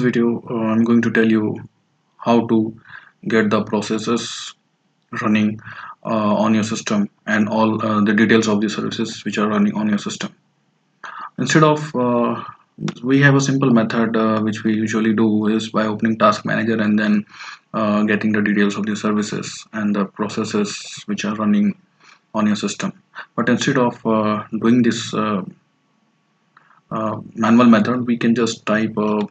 video uh, I'm going to tell you how to get the processes running uh, on your system and all uh, the details of the services which are running on your system. Instead of uh, we have a simple method uh, which we usually do is by opening task manager and then uh, getting the details of the services and the processes which are running on your system. But instead of doing this manual method we can just type a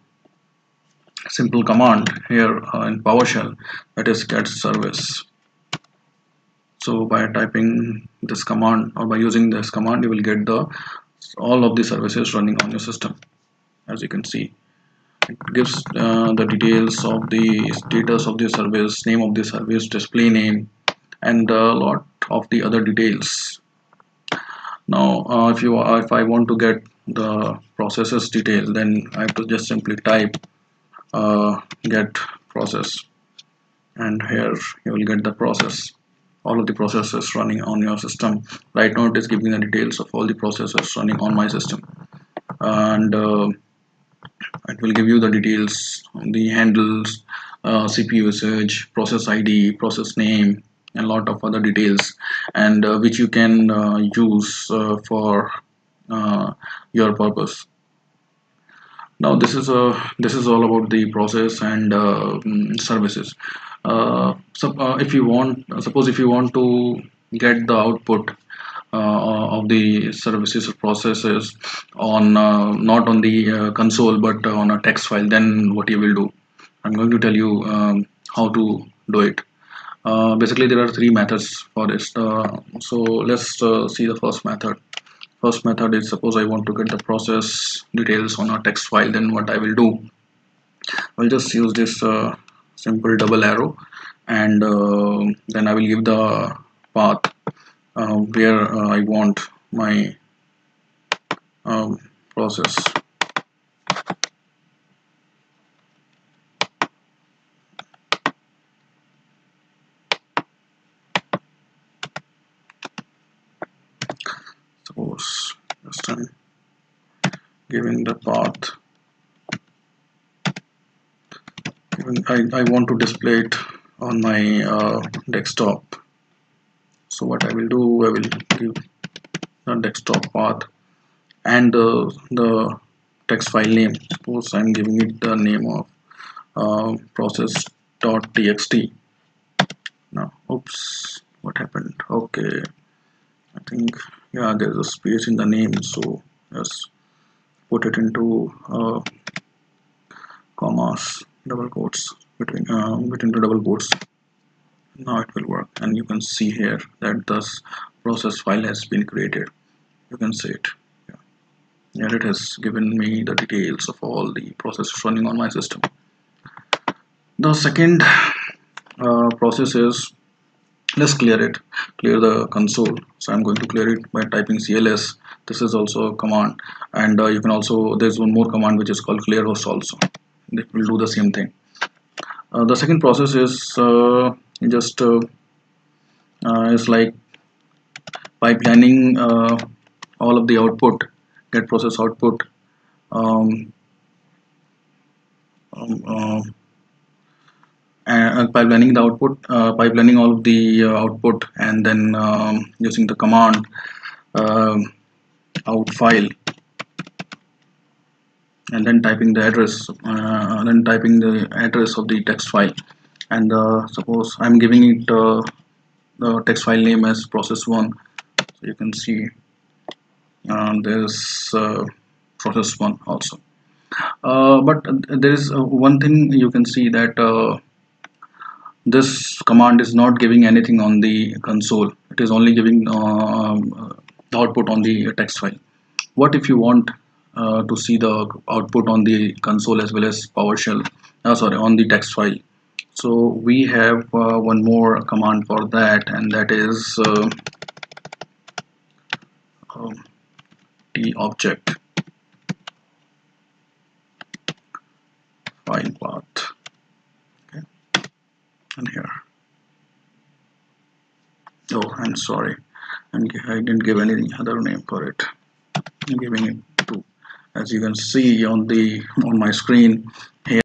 simple command here uh, in PowerShell that is get service. So by typing this command or by using this command you will get the all of the services running on your system as you can see. It gives uh, the details of the status of the service name of the service display name and a lot of the other details. Now uh, if you if I want to get the processes details then I have to just simply type uh, get process. And here you will get the process. All of the processes running on your system. Right now it is giving the details of all the processes running on my system. And uh, it will give you the details the handles uh, CPU usage process ID process name and lot of other details. And uh, which you can uh, use uh, for uh, your purpose now this is a this is all about the process and mm, services. Uh, so uh, if you want suppose if you want to get the output uh, of the services or processes on not on the console but on a text file then what you will do? I'm going to tell you um, how to do it. Uh, basically there are three methods for this. Uh, so let's uh, see the first method first method is suppose I want to get the process details on a text file then what I will do? I'll just use this simple double arrow and uh, then I will give the path uh, where uh, I want my um, process suppose just I'm giving the path. I, I want to display it on my uh, desktop. So what I will do I will give the desktop path and uh, the text file name. Suppose I'm giving it the name of uh, process.txt now oops what happened? Okay. I think yeah there's a space in the name so just put it into uh, commas double quotes between uh, between the double quotes. Now it will work. And you can see here that this process file has been created. You can see it. Yeah. and it has given me the details of all the processes running on my system. The second uh, process is let's clear it. Clear the console. So I'm going to clear it by typing cls. This is also a command. And uh, you can also there's one more command which is called clear host also. It will do the same thing. Uh, the second process is uh, just uh, uh is like pipelining uh, all of the output get process output. Um, um, uh, pipelining the output pipelining all of the output and then um, using the command out file. And then typing the address uh, then typing the address of the text file. And uh, suppose I'm giving it uh, the text file name as process1 so you can see uh, there's uh, process1 also. Uh, but there is one thing you can see that this command is not giving anything on the console. It is only giving the output on the text file. What if you want uh, to see the output on the console as well as PowerShell uh, sorry on the text file? So we have uh, one more command for that and that is uh, um, Tee object file path okay and here I'm sorry. And I didn't give any other name for it. I'm giving it to, as you can see on the on my screen here